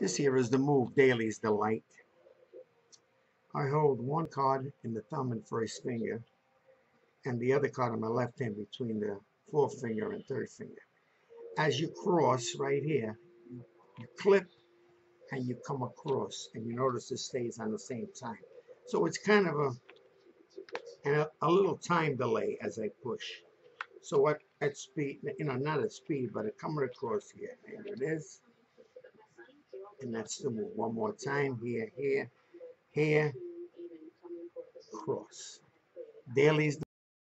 This here is the move, Daley's Delight. I hold one card in the thumb and first finger, and the other card on my left hand between the fourth finger and third finger. As you cross right here, you clip and you come across, and you notice it stays on the same time. So it's kind of a and a, a little time delay as I push. So at, at speed, you know, not at speed, but at coming across here. There it is. That's move. One more time. Here, here, here, cross. Daley's